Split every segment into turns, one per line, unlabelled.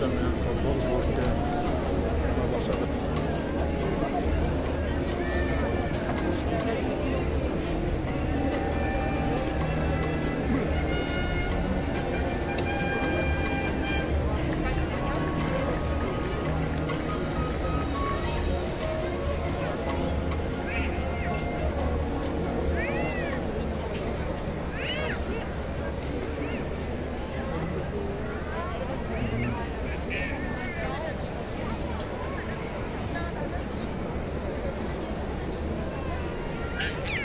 I'm toplam 4
Thank you.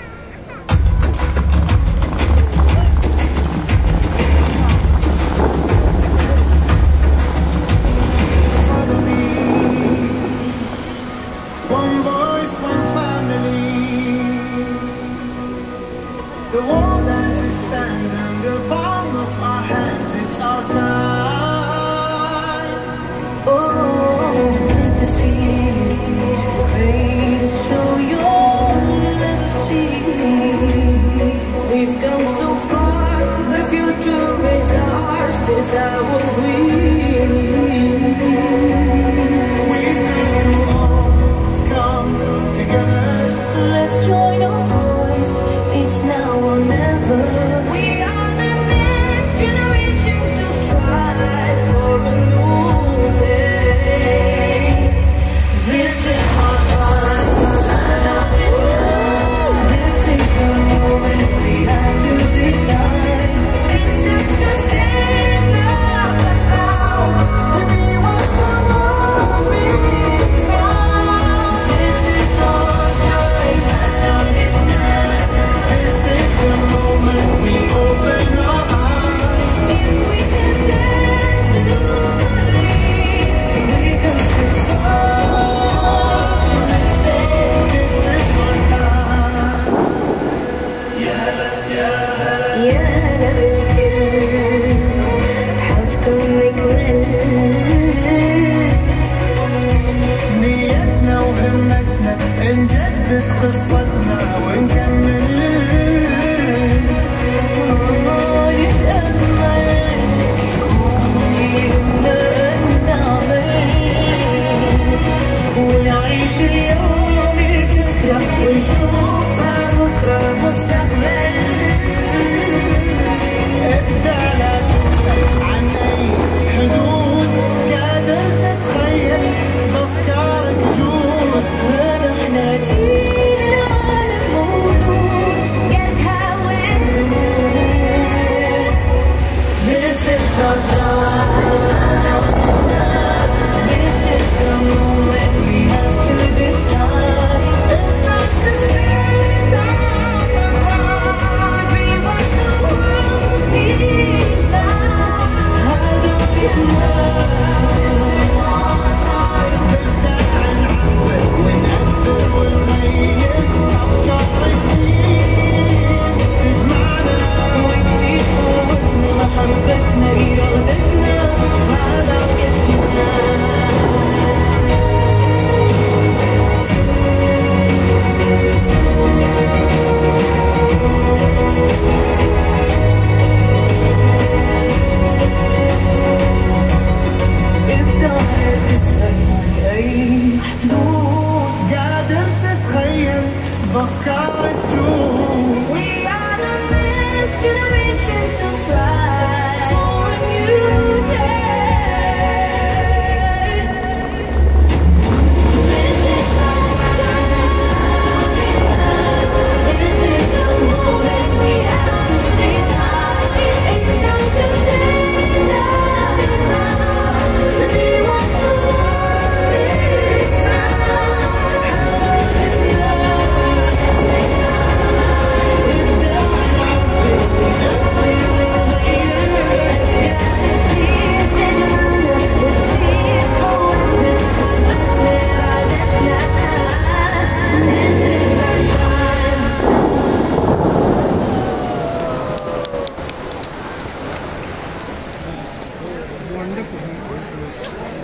ですよね。